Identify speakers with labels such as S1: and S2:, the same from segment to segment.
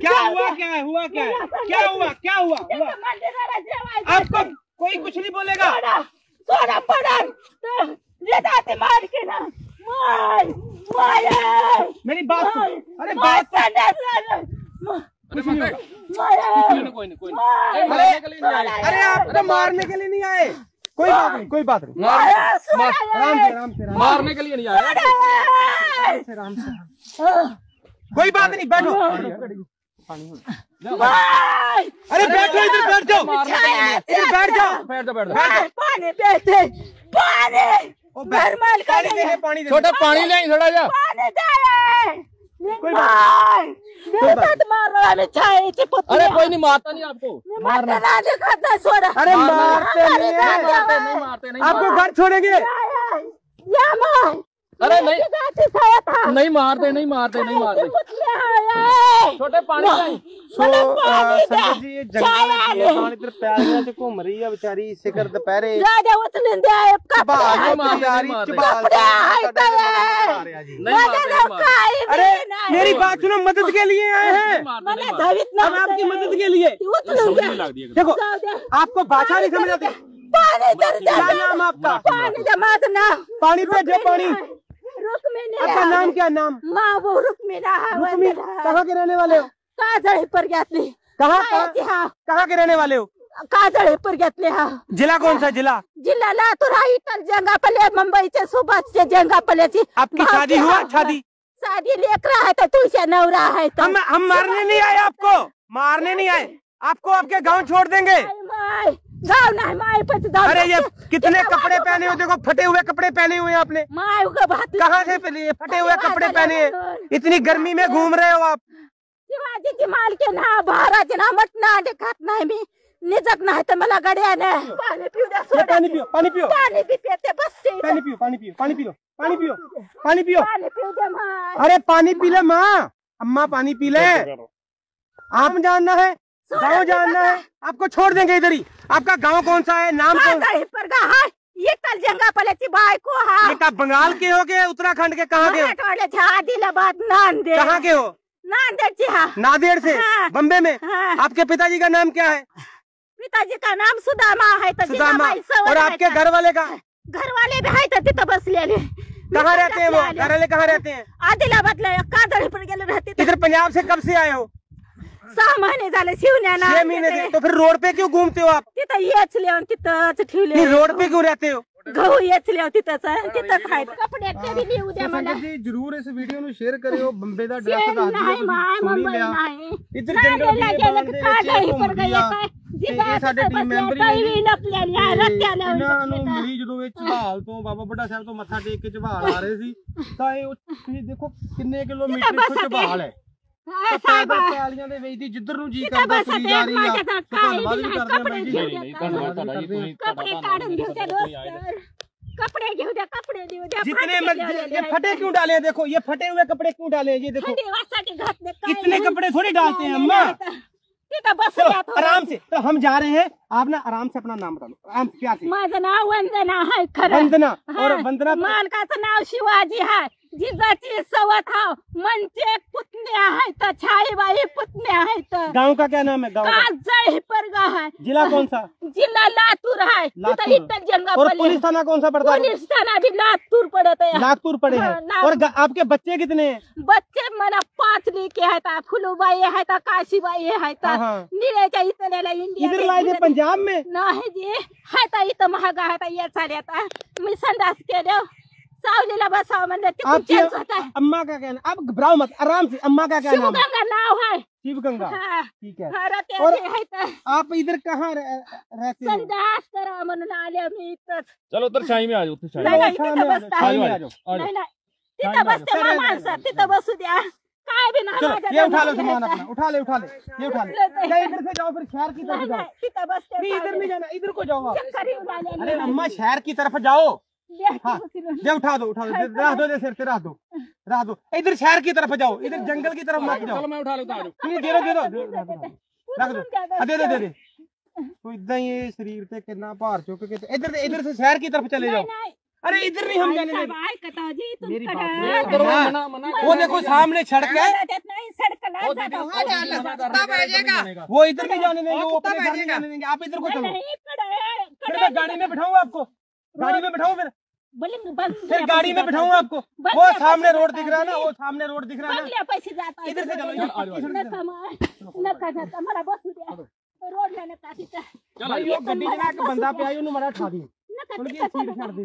S1: क्या हुआ क्या हुआ क्या क्या हुआ क्या हुआ आपको कोई कुछ नहीं बोलेगा?
S2: सोना पड़ा। ये दाते मार के ना। मार
S1: बात सुन। अरे बात सुन।
S3: कोई नहीं कोई नहीं।
S1: अरे अरे आप तो मारने के लिए नहीं आए। कोई बात नहीं कोई बात नहीं। आराम से आराम से
S3: मारने के लिए नहीं आया
S1: से आराम से कोई बात नहीं बैठो। अरे बैठो इधर बैठ जाओ। इधर बैठ जाओ।
S3: बैठ जा बैठ
S1: जाओ।
S2: पानी पानी।
S1: पानी दे पानी दे।
S3: छोटा पानी ले थोड़ा जा।
S2: पानी है
S3: अरे कोई नहीं मारता नहीं आपको।
S2: मारना। ना
S1: अरे मारते नहीं
S3: मारते नहीं
S1: आपको घर छोड़ेंगे?
S3: अरे नहीं नहीं मारते नहीं मारते नहीं मारते छोटे पानी
S1: अरे मेरी बात सुनो मदद के लिए आए हैं आपकी मदद के लिए देखो आपको भाषा नहीं समझ आती
S2: पानी
S1: क्या नाम आपका
S2: पानी
S1: पानी पानी
S2: रुक में नहीं
S1: आपका नाम क्या नाम?
S2: माँ वो
S1: रुक्मी कहाँ के रहने वाले हो?
S2: काजळी पर घेतली
S1: कहाँ कहाँ के रहने वाले हो?
S2: काजळी पर घेतली हा।
S1: जिला कौन सा जिला?
S2: जिल्हा लातूर हा इतर जंगापल्ले मुंबईचे सुभाषचे जंगापल्ल्याची
S1: आपकी शादी हुआ
S2: हा.
S1: शादी?
S2: शादी लेकरा आहे तर तुझ्या नवरा आहे तर
S1: हम हम मारने नहीं आए आपको। मारने नहीं आए। आपको आपके गाँव छोड़ देंगे।
S2: गाव नाही माय पच जाऊ
S1: अरे ये कितने कपड़े पहने हुए देखो फटे हुए कपड़े पहने हुए आपने।
S2: माय उगा भात?
S1: कहाँ से पहले ये फटे हुए कपड़े पहने हैं। इतनी गर्मी में घूम रहे हो आप।
S2: शिवाजीची मालकी ना महाराज ना मटणा अंडे खात नाही मी। निजत नाही तर मला गड्याने पाणी पिऊ द्या.
S1: पानी पियो पानी पियो।
S2: पाणी बी पिते बसते इथं.
S1: पानी पियो पानी पियो पानी पियो पानी पियो पानी पियो।
S2: पाणी पिऊ द्या माय
S1: अरे पानी पी ले माँ। अम्मा पानी पी ले। आप जानना है गाँव जानना है आपको छोड़ देंगे इधर ही। आपका गाँव कौन सा है? नाम कौन
S2: गा हाय ये जंगापल्याची बायको हा।
S1: ये का बंगाल के हो गए उत्तराखंड के कहाँ के हो?
S2: आदिलाबाद नांदेड।
S1: कहाँ के हो?
S2: नांदेडची हा।
S1: नादेड़ से?
S2: हाँ।
S1: बम्बे में?
S2: हाँ।
S1: आपके पिताजी का नाम क्या है?
S2: पिताजी का नाम सुदामा है तर
S1: सुदामा। और आपके घर वाले का?
S2: घरवाले भी आहे तर तिथं बसलेले
S1: कहाँ रहते हैं वो? घर वाले कहाँ रहते हैं?
S2: पर गेले राहते.
S1: इधर पंजाब से कब से आए हो?
S2: सहा महिने झाले शिवण्याला
S1: छह महीने से तो फिर रोड पे क्यों घूमते हो आप
S2: तिथं येच लिहून तिथंच
S1: नहीं
S2: ठेवले
S1: रोड पे क्यों रहते हो
S2: गहू येच लिहून तिथंच आहे, तिथंच आहे कपडे ते बी लिहू द्या मला
S1: ਜੀ ਜਰੂਰ ਇਸ ਵੀਡੀਓ ਨੂੰ ਸ਼ੇਅਰ ਕਰਿਓ ਬੰਬੇ ਦਾ
S2: शेर नाही माय मुंबई नाही
S1: ਇੱਧਰ
S2: नाही
S1: ਜੰਗਲ
S2: गेला
S1: ਦੀ
S2: गेला
S1: ਬਾਣ ਦੇ
S2: काजळी
S1: ਵਿੱਚ
S2: पर
S1: ਘੁੰਮਦੀ
S2: गया
S1: ਆ
S2: काय
S1: ਤੇ
S2: जिबा
S1: ਇਹ ਸਾਡੇ ਟੀਮ ਮੈਂਬਰ
S2: काही
S1: ਹੀ
S2: ਵੀ लपलेली आहे रस्त्याला
S1: ਇਹਨਾਂ ਨੂੰ ਮਿਲੀ ਜਦੋਂ ਇਹ ਝਬਾਲ ਤੋਂ ਬਾਬਾ ਬੁੱਢਾ ਸਾਹਿਬ ਤੋਂ ਮੱਥਾ ਟੇਕ ਕੇ ਝਬਾਲ ਆ ਰਹੇ ਸੀ ਤਾਂ ਇਹ ਉਹ ਤੁਸੀਂ ਦੇਖੋ ਕਿੰਨੇ ਕਿਲੋਮੀਟਰ
S2: ਬਸ
S1: ਇੱਥੋਂ
S2: ਅਤੇ-
S1: ਝਬਾਲ ਹੈ
S2: काय साहेब
S1: ਪੈਦਲ ਪੈਲੀਆਂ ਦੇ ਵਿੱਚ ਦੀ ਜਿੱਧਰ ਨੂੰ ਜੀ
S2: तिथं
S1: ਕਰਦਾ
S2: बस
S1: ਤੁਰੀ
S2: ते
S1: ਜਾ ਰਹੀ ਆ
S2: माझ्या
S1: ਸੋ
S2: हातात काही
S1: ਧੰਨਵਾਦ
S2: बी
S1: ਵੀ
S2: नाही
S1: ਕਰਦੇ
S2: कपडे
S1: ਹਾਂ
S2: घेऊ
S1: ਜੀ
S2: द्या
S3: नहीं
S2: काय.
S3: धन्यवाद दादा जी तुम्ही
S2: कपडे काढून घेऊ द्या दोस्त कपडे घेऊ द्या कपडे देऊ द्या
S1: जितने
S2: फाटके
S1: मर्जी
S2: ठेवलेले
S1: ये
S2: आहेत.
S1: फटे क्यों डाले हैं देखो ये फटे हुए कपड़े क्यों डाले हैं ये देखो
S2: थंडी वाजताची घातले काय
S1: इतने
S2: नाही.
S1: कपड़े थोड़ी डालते हैं
S2: नाही,
S1: अम्मा
S2: नाही, नाही. तिथं बस
S1: चलो
S2: द्या थोडं.
S1: आराम से तो हम जा रहे हैं आप ना आराम से अपना नाम बता लो आराम से प्यार से
S2: माझं नाव वंदना आहे खरं
S1: वंदना
S2: हा.
S1: और वंदना
S2: मालकाचं नाव शिवाजी आहे जिजाची सवत हाव मनचे पुतणे आहेत छाईबाई पुतणे आहेत.
S1: गाँव का क्या नाम है? गाँव का
S2: काजळ हिपरगा आहे.
S1: जिला कौन सा
S2: जिला लातूर आहे.
S1: लातूर.
S2: इतर
S1: और पुलिस थाना कौन सा पड़ता है?
S2: पोलीस ठाणा बी लातूर पडत आहे.
S1: नागपुर पड़े
S2: हाँ,
S1: हैं
S2: नाग-
S1: और ग- आपके बच्चे कितने हैं?
S2: बच्चे मला पाच लेके फुलूबाई आहेत काशीबाई आहेत
S1: हाँ, हाँ.
S2: निळ्याच्या इतल्याला इंडिया
S1: इधर लाए थे पंजाब में?
S2: नाही जी. हायता इथं महाग है ये चाले आता मी संडास केलं. सावलीला बसावं म्हणलं ते
S1: आपकी
S2: कुठेच होत आहे
S1: अम्मा का क्या नाम आप घबराओ मत आराम से अम्मा का क्या नाम है
S2: शिवगंगा नाव आहे
S1: शिव गंगा
S2: हा.
S1: ठीक है।
S2: हा,
S1: और-
S2: आहेत.
S1: आप इधर कहाँ रह- रहते हो?
S2: संडास करा म्हणून आले मी इथंच
S3: चलो उधर छाई में आ जाओ।
S2: नाही,
S3: में
S2: नाही,
S1: छान आहे,
S2: बसता.
S1: छान आहे,
S3: आ
S1: आ
S3: जाओ
S2: नाही नाही बसते
S1: चला,
S2: माणसं
S1: चला.
S2: तिथं बसू द्या काय बी
S1: चलो ये उठा लो सामान अपना उठा ले उठा ले ये उठा ले। क्या इधर से जाओ फिर शहर की तरफ़ जाओ।
S2: नाही, तिथं बसते
S1: नहीं इधर नहीं जाना इधर को जाओ आप।
S2: चक्कर येऊन आलेली
S1: अरे अम्मा शहर की तरफ़ जाओ। हाँ।
S2: उचलून.
S1: उठा दो उठा दो दे- रख दो दे सिर से रख दो रख दो। इधर शहर की तरफ़ जाओ इधर जंगल की तरफ़ मत जाओ।
S3: चलो मैं उठा लेता हूँ
S1: दे दो दे दो रख दो। दो हाँ, दे दे दे दे। तो इतना ही ये शरीर पे कितना भार चुक के इधर इधर से शहर की तरफ़ चले जाओ। अरे इधर नहीं हम जाने
S3: वो मना मना
S1: वो देखो सामने सड़क है।
S3: वो
S1: इधर नहीं जाने देंगे
S4: वो
S1: वो अपने घर नहीं जाने देंगे। आप इधर को चलो। गाड़ी में बैठाऊँगा आपको। गाड़ी में बैठाऊ फिर? फिर गाड़ी में बैठाऊ आपको? वो सामने रोड दिख रहा है ना वो सामने रोड दिख रहा है इधर से चलो
S2: काटी था
S3: चलो।
S1: गड्डी चला बंदा पे आयो नु
S2: मरा
S1: छाड़ी
S2: थोड़ी
S1: अच्छी छाड़ दी।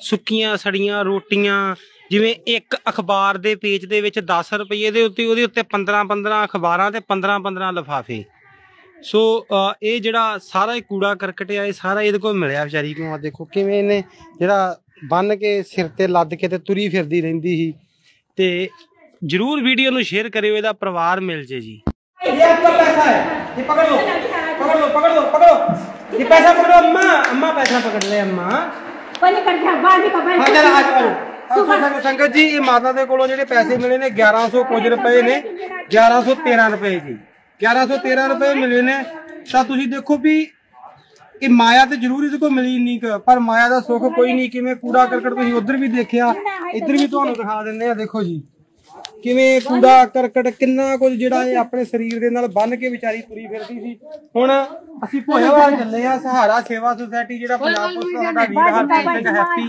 S1: ਸੁੱਕੀਆਂ ਸੜੀਆਂ, ਰੋਟੀਆਂ, ਜਿਵੇਂ ਇੱਕ ਅਖਬਾਰ ਦੇ ਪੇਜ ਦੇ ਵਿੱਚ 10 ਰੁਪਏ ਦੇ ਉੱਤੇ ਉਹਦੇ ਉੱਤੇ 15-15 ਅਖਬਾਰਾਂ ਤੇ 15-15 ਲਫਾਫੇ। ਸੋ ਇਹ ਜਿਹੜਾ ਸਾਰਾ ਹੀ ਕੂੜਾ ਕਰਕਟ ਆ, ਇਹ ਸਾਰਾ ਇਹਦੇ ਕੋਲ ਮਿਲਿਆ ਵਿਚਾਰੀ ਨੂੰ। ਆ ਦੇਖੋ ਕਿਵੇਂ ਇਹਨੇ ਜਿਹੜਾ ਬੰਨ ਕੇ ਸਿਰ ਤੇ, ਲੱਦ ਕੇ ਤੇ ਤੁਰੀ ਫਿਰਦੀ ਰਹਿੰਦੀ ਸੀ। ਤੇ ਜਰੂਰ ਵੀਡੀਓ ਨੂੰ ਸ਼ੇਅਰ ਕਰਿਓ, ਇਹਦਾ ਪਰਿਵਾਰ ਮਿਲ ਜੇ ਜੀ। ਇਹ ਆਪਕਾ ਪੈਸਾ ਹੈ। ਇਹ ਪਕੜ। ਲਓ ਪਕੜ ਲਓ ਪਕੜ ਲਓ ਪਕੜੋ। ਇਹ ਪੈਸਾ ਪਕੜੋ। ਅੰਮਾ ਅੰਮਾ
S2: ਪੈਸਾ ਪਕੜ ਲੈ, ਅੰਮਾ।
S1: ਬੰਦ ਕਰ ਗਿਆ ਬਾਹਰ ਸੰਗਤ ਜੀ ਇਹ ਮਾਤਾ ਦੇ ਕੋਲੋਂ ਜਿਹੜੇ ਪੈਸੇ ਮਿਲੇ ਨੇ 1100 ਕੁਝ ਰੁਪਏ ਨੇ 1113 ਰੁਪਏ ਜੀ। 1113 ਰੁਪਏ ਮਿਲੇ ਨੇ। ਤਾਂ ਤੁਸੀਂ ਦੇਖੋ ਵੀ ਇਹ ਮਾਇਆ ਤੇ ਜ਼ਰੂਰ ਇਹਦੇ ਕੋਲ ਮਿਲੀ ਨਹੀਂ ਪਰ ਮਾਇਆ ਦਾ ਸੁੱਖ ਕੋਈ ਨਹੀਂ ਕਿਵੇਂ ਕੂੜਾ ਕਰਕਟ ਤੁਸੀਂ ਉਧਰ ਵੀ ਦੇਖਿਆ ਇਧਰ ਵੀ ਤੁਹਾਨੂੰ ਦਿਖਾ ਦਿੰਦੇ ਆ ਦੇਖੋ ਜੀ। ਕਿਵੇਂ ਕੂੜਾ ਕਰਕਟ ਕਿੰਨਾ ਕੁਝ ਜਿਹੜਾ ਇਹ ਆਪਣੇ ਸਰੀਰ ਦੇ ਨਾਲ ਬੰਨ ਕੇ ਵਿਚਾਰੀ ਤੁਰੀ ਫਿਰਦੀ ਸੀ ਹੁਣ ਅਸੀਂ ਭੋਇਆਵਾਲ ਚੱਲੇ ਆ ਸਹਾਰਾ ਸੇਵਾ ਸੁਸਾਇਟੀ ਜਿਹੜਾ ਪੰਜਾਬ ਪੁਲਿਸ ਦਾ ਸਾਡਾ ਵੀਰ ਹਰਪ੍ਰੀਤ ਸਿੰਘ ਹੈਪੀ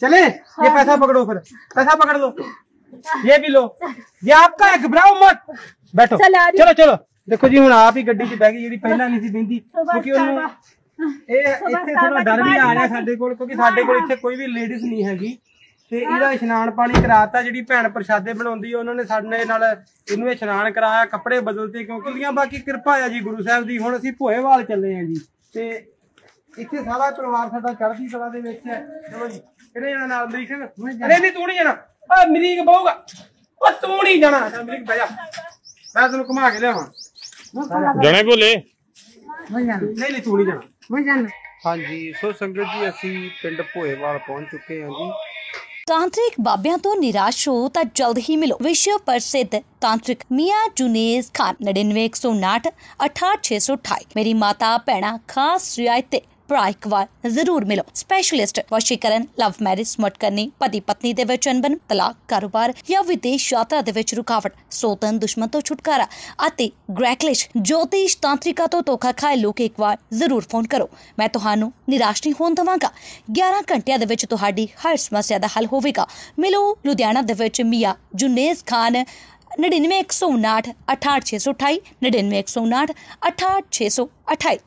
S1: चले ये पैसा पकड़ो फिर पैसा पकड़ लो ये भी लो ये आपका है घबराओ मत बैठो
S2: चला रही।
S1: चलो चलो ਦੇਖੋ ਜੀ ਹੁਣ ਆਪ ਹੀ ਗੱਡੀ 'ਚ ਬਹਿ ਗਈ ਜਿਹੜੀ ਪਹਿਲਾਂ ਨਹੀਂ ਸੀ ਬਹਿੰਦੀ ਕਿਉਂਕਿ ਉਹਨੂੰ ਇਹ ਇੱਥੇ ਥੋੜਾ ਡਰ ਵੀ ਆ ਰਿਹਾ ਸਾਡੇ ਕੋਲ ਕਿਉਂਕਿ ਸਾਡੇ ਕੋਲ ਇੱਥੇ ਕੋਈ ਵੀ ਲੇਡੀਜ਼ ਨਹੀਂ ਹੈਗੀ ਤੇ ਇਹਦਾ ਇਸ਼ਨਾਨ ਪਾਣੀ ਕਰਾਤਾ ਜਿਹੜੀ ਭੈਣ ਪ੍ਰਸ਼ਾਦੇ ਬਣਾਉਂਦੀ ਉਹਨਾਂ ਨੇ ਸਾਡੇ ਨਾਲ ਇਹਨੂੰ ਇਸ਼ਨਾਨ ਕਰਾਇਆ ਕੱਪੜੇ ਬਦਲਤੇ ਕਿਉਂਕਿ ਲੀਆਂ ਬਾਕੀ ਕਿਰਪਾ ਆ ਜੀ ਗੁਰੂ ਸਾਹਿਬ ਦੀ ਹੁਣ ਅਸੀਂ ਭੋਏਵਾਲ ਚੱਲੇ ਆ ਜੀ। ਤੇ ਇੱਥੇ ਸਾਰਾ ਪਰਿਵਾਰ ਸਾਡਾ ਚੜ੍ਹਦੀ ਕਲਾ ਦੇ ਵਿੱਚ ਹੈ। ਚਲੋ ਜੀ ਕਿਹੜੇ ਜਾਣਾ ਨਾਲ ਅਮਰੀਕ ਸਿੰਘ। ਨਹੀਂ ਨਹੀਂ ਤੂੰ ਨਹੀਂ ਜਾਣਾ। ਆ ਅਮਰੀਕ ਬਹੂਗਾ। ਉਹ ਤੂੰ ਨਹੀਂ ਜਾਣਾ। ਅਮਰੀਕ ਬਹਿ ਜਾ। ਮੈਂ ਤੈਨੂੰ ਘੁਮਾ ਕੇ ਲਿਆਵਾਂ।
S5: ਜਣੇ ਭੋਲੇ?
S1: ਨਹੀਂ ਨਹੀਂ ਤੂੰ ਨਹੀਂ ਜਾਣਾ। ਹਾਂਜੀ ਸੋ ਸੰਗਤ ਜੀ ਅਸੀਂ ਪਿੰਡ ਭੋਏਵਾਲ ਪਹੁੰਚ ਚੁੱਕੇ ਹਾਂ ਜੀ।
S6: तांत्रिक बाबिया तो निराश हो तो जल्द ही मिलो। विश्व प्रसिद्ध तांत्रिक मियाँ जुनेज खान, नड़िनवे एक सौ अठाठ अठाठ छे सौ अठाई मेरी माता भेना खास रियायतें ਭਰਾ ਇੱਕ ਵਾਰ ਜ਼ਰੂਰ ਮਿਲੋ। ਸਪੈਸ਼ਲਿਸਟ ਵਸ਼ੀਕਰਨ ਲਵ ਮੈਰਿਜ ਸਮਟ ਕਰਨੀ ਪਤੀ ਪਤਨੀ ਦੇ ਵਿੱਚ ਅਨਬਨ ਤਲਾਕ, ਕਾਰੋਬਾਰ ਜਾਂ ਵਿਦੇਸ਼ ਯਾਤਰਾ ਦੇ ਵਿੱਚ ਰੁਕਾਵਟ, ਸੋਤਨ, ਦੁਸ਼ਮਣ ਤੋਂ ਛੁਟਕਾਰਾ ਅਤੇ ਗ੍ਰੈਕਲਿਸ਼ ਜੋਤਿਸ਼ ਤਾਂਤਰਿਕਾ ਤੋਂ ਧੋਖਾ ਖਾਏ ਲੋਕ ਇੱਕ ਵਾਰ ਜ਼ਰੂਰ ਫੋਨ ਕਰੋ। ਮੈਂ ਤੁਹਾਨੂੰ ਨਿਰਾਸ਼ ਨਹੀਂ ਹੋਣ ਦਵਾਂਗਾ। 11 ਘੰਟਿਆਂ ਦੇ ਵਿੱਚ ਤੁਹਾਡੀ ਹਰ ਸਮੱਸਿਆ ਦਾ ਹੱਲ ਹੋਵੇਗਾ। ਮਿਲੋ ਲੁਧਿਆਣਾ ਦੇ ਵਿੱਚ ਮੀਆਂ ਜੁਨੇਜ਼ ਖਾਨ 99159 68628 99159 68628